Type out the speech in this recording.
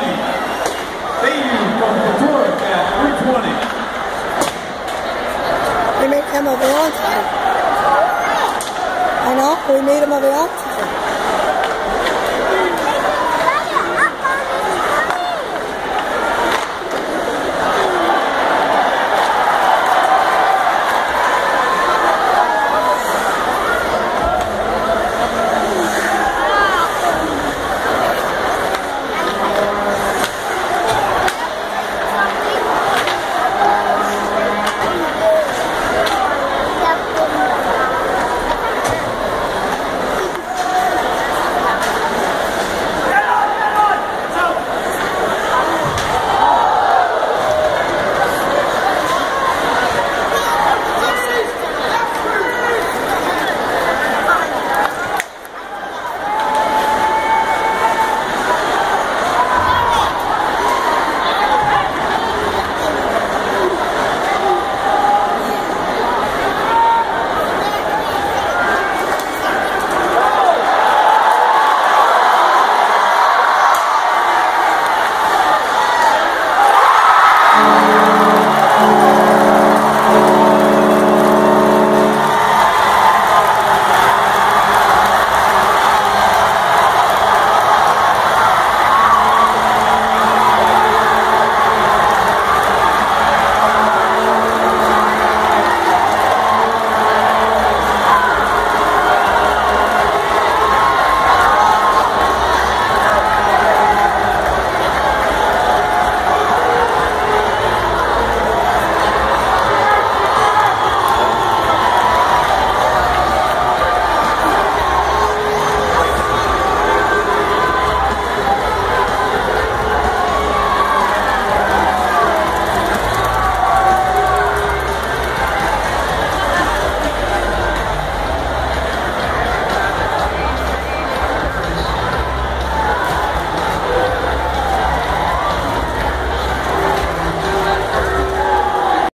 They Bayou from Detroit at 320. Made Emma Valentine. I know, we made Emma Valentine.